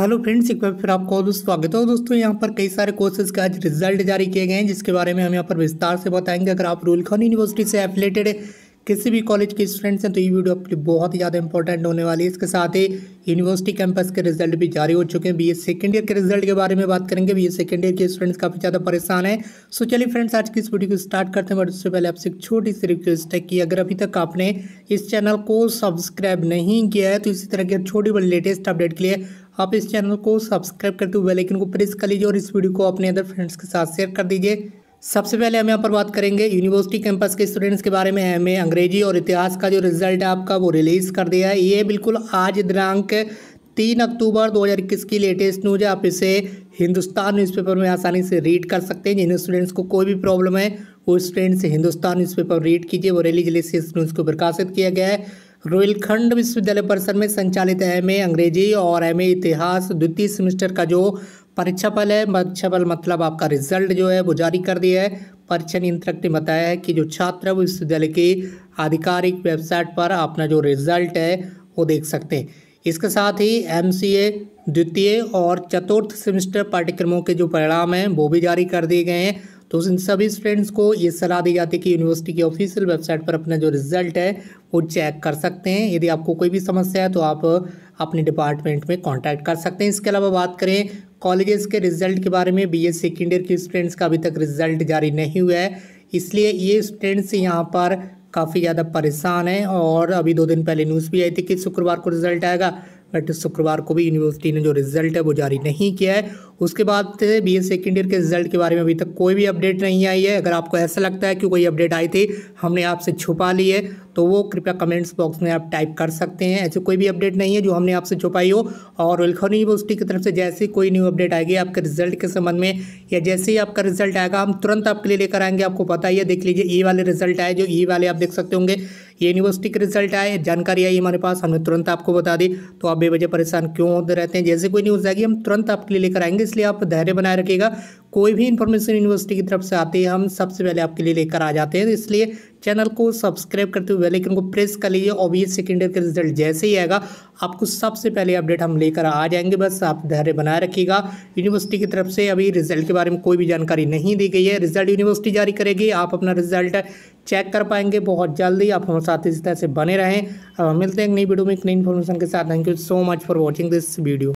Hello friends, एक बार फिर आपको दोस्तों स्वागत है। दोस्तों, यहाँ पर कई सारे कोर्सेज के आज रिज़ल्ट जारी किए गए हैं, जिसके बारे में हम यहाँ पर विस्तार से बताएँगे। अगर आप रूल खान यूनिवर्सिटी से एफिलेटेड किसी भी कॉलेज के स्टूडेंट्स हैं तो ये वीडियो आपके लिए बहुत ही ज़्यादा इंपॉर्टेंट होने वाली है। इसके साथ ही यूनिवर्सिटी कैंपस के रिज़ल्ट भी जारी हो चुके हैं। बी सेकेंड ईयर के रिज़ल्ट के बारे में बात करेंगे। बी सेकेंड ईयर के स्टूडेंट्स काफ़ी ज़्यादा परेशान हैं। सो चलिए फ्रेंड्स आज की इस वीडियो को स्टार्ट करते हैं। बट उससे पहले आपसे एक छोटी सी रिक्वेस्ट है कि अगर अभी तक आपने इस चैनल को सब्सक्राइब नहीं किया है तो इसी तरह की छोटी बड़ी लेटेस्ट अपडेट के लिए आप इस चैनल को सब्सक्राइब करते हुए बेल आइकन को प्रेस कर लीजिए और इस वीडियो को अपने अदर फ्रेंड्स के साथ शेयर कर दीजिए। सबसे पहले हम यहाँ पर बात करेंगे यूनिवर्सिटी कैंपस के स्टूडेंट्स के बारे में हमें अंग्रेज़ी और इतिहास का जो रिज़ल्ट है आपका, वो रिलीज़ कर दिया है। ये बिल्कुल आज दिनांक तीन अक्टूबर 2021 की लेटेस्ट न्यूज़ है। आप इसे हिंदुस्तान न्यूज़पेपर में आसानी से रीड कर सकते हैं। जिन स्टूडेंट्स को कोई भी प्रॉब्लम है, वो स्टूडेंट्स हिंदुस्तान न्यूज़पेपर रीड कीजिए। वो रेली ज़िले से इस न्यूज़ को प्रकाशित किया गया है। रोहिलखंड विश्वविद्यालय परिसर में संचालित एमए अंग्रेज़ी और एमए इतिहास द्वितीय सेमेस्टर का जो परीक्षा फल है, परीक्षा फल मतलब आपका रिज़ल्ट जो है वो जारी कर दिया है। परीक्षा नियंत्रक ने बताया है कि जो छात्र विश्वविद्यालय की आधिकारिक वेबसाइट पर अपना जो रिज़ल्ट है वो देख सकते हैं। इसके साथ ही एमसीए द्वितीय और चतुर्थ सेमेस्टर पाठ्यक्रमों के जो परिणाम हैं, वो भी जारी कर दिए गए हैं। तो इन सभी स्टूडेंट्स को ये सलाह दी जाती है कि यूनिवर्सिटी की ऑफिशियल वेबसाइट पर अपना जो रिज़ल्ट है, वो चेक कर सकते हैं। यदि आपको कोई भी समस्या है तो आप अपने डिपार्टमेंट में कांटेक्ट कर सकते हैं। इसके अलावा बात करें कॉलेजेस के रिज़ल्ट के बारे में बी एस सेकेंड ईयर के स्टूडेंट्स का अभी तक रिज़ल्ट जारी नहीं हुआ है। इसलिए ये स्टूडेंट्स यहाँ पर काफ़ी ज़्यादा परेशान हैं और अभी दो दिन पहले न्यूज़ भी आई थी कि शुक्रवार को रिज़ल्ट आएगा। बट शुक्रवार को भी यूनिवर्सिटी ने जो रिज़ल्ट है वो जारी नहीं किया है। उसके बाद बी एस सेकेंड ईयर के रिज़ल्ट के बारे में अभी तक कोई भी अपडेट नहीं आई है। अगर आपको ऐसा लगता है कि कोई अपडेट आई थी, हमने आपसे छुपा ली है तो वो कृपया कमेंट्स बॉक्स में आप टाइप कर सकते हैं। ऐसे कोई भी अपडेट नहीं है जो हमने आपसे छुपाई हो। और वेलखन यूनिवर्सिटी की तरफ़ से जैसे कोई न्यू अपडेट आएगी आपके रिज़ल्ट के संबंध में, या जैसे ही आपका रिज़ल्ट आएगा, हम तुरंत आपके लिए लेकर आएँगे। आपको पता ही है, देख लीजिए ई वाले रिज़ल्ट आए, जो ई वाले आप देख सकते होंगे। यूनिवर्सिटी के रिज़ल्ट आए, जानकारी आई हमारे पास, हमने तुरंत आपको बता दी। तो आप बेवजह परेशान क्यों होते रहते हैं? जैसे कोई न्यूज़ आएगी, हम तुरंत आपके लिए लेकर आएँगे, इसलिए आप धैर्य बनाए रखिएगा। कोई भी इन्फॉर्मेशन यूनिवर्सिटी की तरफ़ से आती है, हम सबसे पहले आपके लिए लेकर आ जाते हैं। इसलिए चैनल को सब्सक्राइब करते हुए बेलाइकन को प्रेस कर लीजिए और बी सेकेंड ईयर का रिज़ल्ट जैसे ही आएगा, आपको सबसे पहले अपडेट हम लेकर आ जाएँगे। बस आप धैर्य बनाए रखिएगा। यूनिवर्सिटी की तरफ़ से अभी रिज़ल्ट के बारे में कोई भी जानकारी नहीं दी गई है। रिज़ल्ट यूनिवर्सिटी जारी करेगी, आप अपना रिज़ल्ट चेक कर पाएँगे। बहुत जल्दी आप हमारे साथ इस तरह से बने रहें। अब मिलते हैं नई वीडियो में। एक नई इन्फॉर्मेशन के साथ। Thank you so much for watching this video